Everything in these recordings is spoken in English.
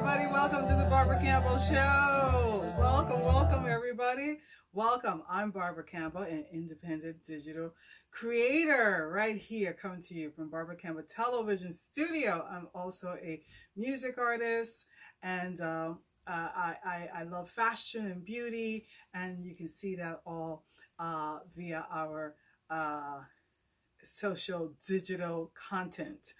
welcome to the Barbara Campbell Show. Welcome, welcome, everybody. Welcome. I'm Barbara Campbell, an independent digital creator, right here, coming to you from Barbara Campbell Television Studio. I'm also a music artist, and uh, I, I, I, love fashion and beauty, and you can see that all uh, via our uh, social digital content.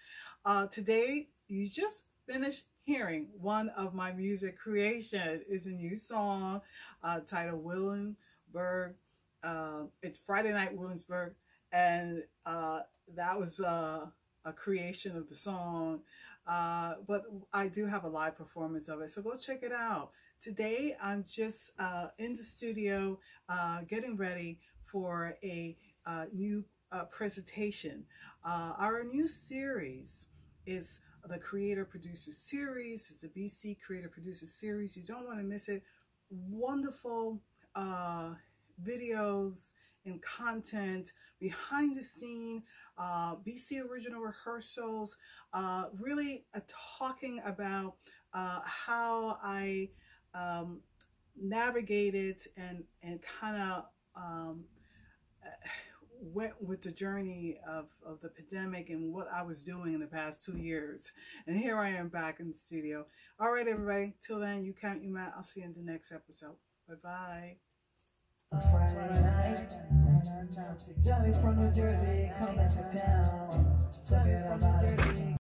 Uh, today, you just finished hearing one of my music creation is a new song uh, titled Williamsburg. Uh, it's Friday Night Williamsburg, and uh, that was uh, a creation of the song. Uh, but I do have a live performance of it, so go check it out. Today, I'm just uh, in the studio getting ready for a new presentation. our new series is the Creator Producer Series. It's a BC Creator Producer Series. You don't want to miss it. Wonderful uh, videos and content behind the scene, uh, BC original rehearsals, uh, really uh, talking about uh, how I um, navigated and, and kind of um, went with the journey of, of the pandemic and what I was doing in the past two years. And here I am back in the studio. All right, everybody. Till then, you count your mat. I'll see you in the next episode. Bye-bye. Friday night. Johnny from New Jersey.